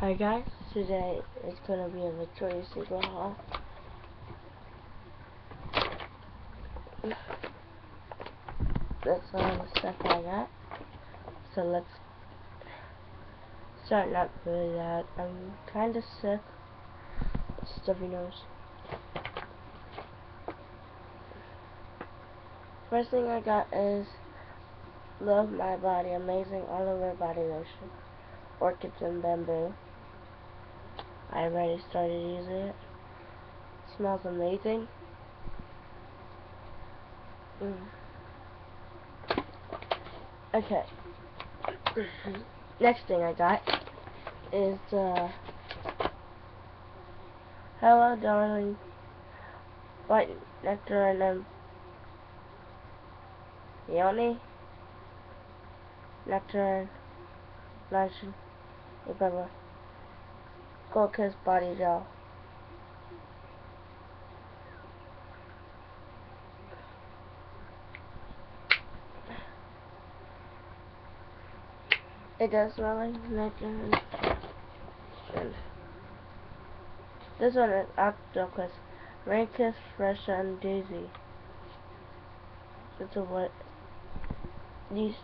Hi guys, today is going to be a Victoria's Secret haul. That's all the stuff I got. So let's start not really that. I'm kind of sick. Stuffy nose. First thing I got is Love My Body Amazing All Over Body Lotion. Orchids and Bamboo. I already started using it. it smells amazing. Mm. Okay. Next thing I got is uh Hello Darling White Nectar and then Peony Nectar Lotion Remember Gold Kiss Body Gel It does smell like nectar. This one is Aqua Kiss. Rain Kiss Freesia and Daisy. It's a what? These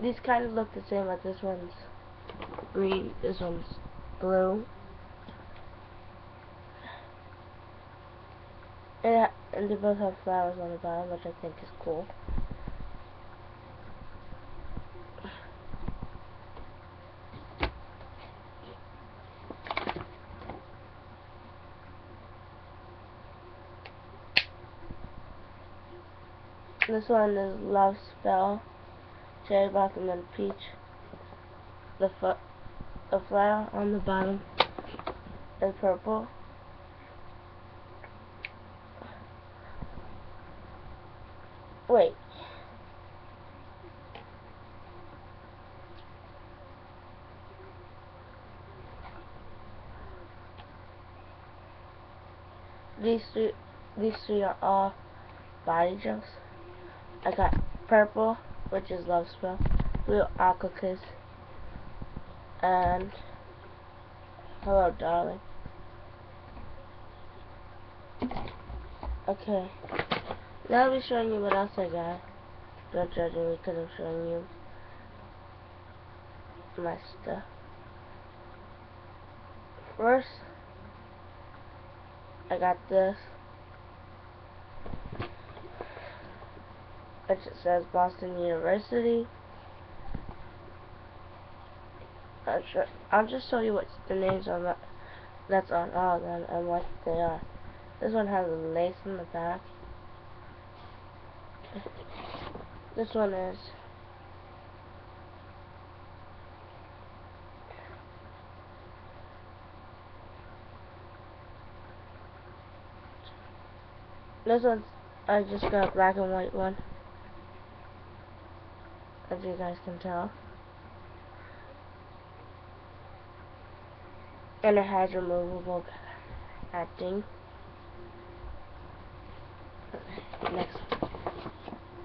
these kind of look the same, as this one's green, this one's blue. And, and they both have flowers on the bottom, which I think is cool. This one is Love Spell, Cherry Blossom and Peach. The foot, the flower on the bottom is purple. Wait. These three, these three are all body gels. I got purple, which is Love Spell, blue Aqua Kiss, and Hello Darling. Okay, now I'll be showing you what else I got. Don't judge me because I'm showing you my stuff. First, I got this. which it says Boston University. I'll, just show you what the names on that that's on all of them and what they are. This one has a lace in the back. This one is This one's I just got a black and white one as you guys can tell. And it has removable padding. Next,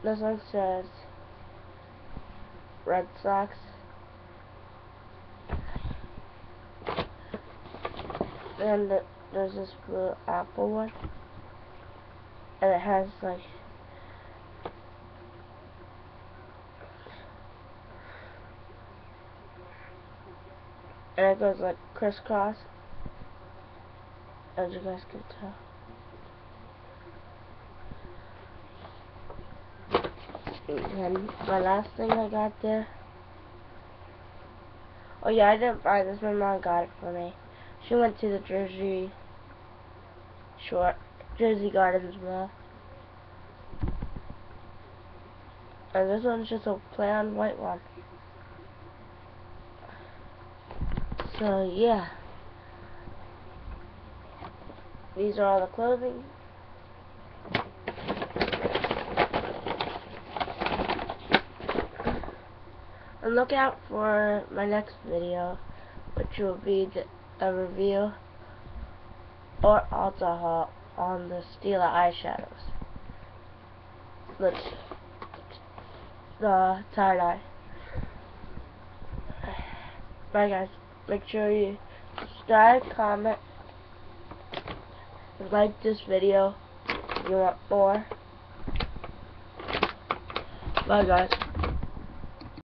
this one says Red Sox. And there's this blue apple one. And it has like and it goes like crisscross. As you guys can tell. And my last thing I got there. Oh yeah I didn't buy this. My mom got it for me. She went to the Jersey Shore Jersey Gardens Mall. And this one's just a plain white one So yeah. These are all the clothing. And look out for my next video, which will be a review or Ulta haul on the Stila eyeshadows. Look, the tie-dye. Bye guys. Make sure you subscribe, comment, like this video if you want more. Bye guys.